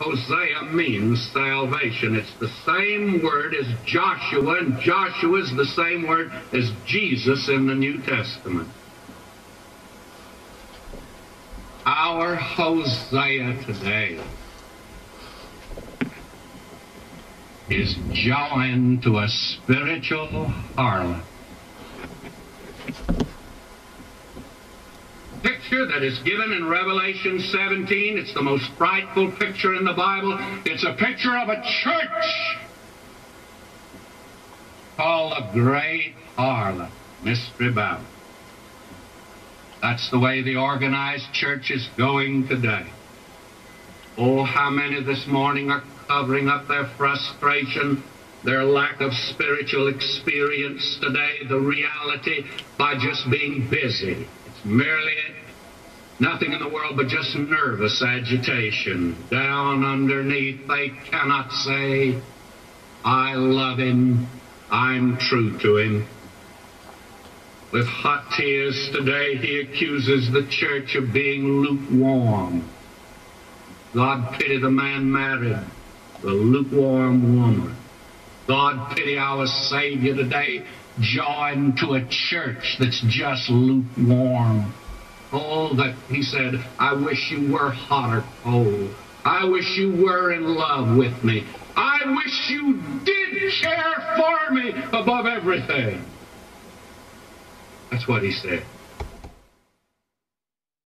Hosea means salvation. It's the same word as Joshua, and Joshua is the same word as Jesus in the New Testament. Our Hosea today is joined to a spiritual harlot. Picture that is given in Revelation 17. It's the most frightful picture in the Bible. It's a picture of a church called the Great Harlot, Mystery Babylon. That's the way the organized church is going today. Oh, how many this morning are covering up their frustration, their lack of spiritual experience today, the reality, by just being busy. It's merely nothing in the world but just nervous agitation. Down underneath, they cannot say, I love him, I'm true to him. With hot tears today, he accuses the church of being lukewarm. God pity the man married, the lukewarm woman. God pity our Savior today, joined to a church that's just lukewarm. Oh, that he said, I wish you were hot or cold. I wish you were in love with me. I wish you did care for me above everything. That's what he said.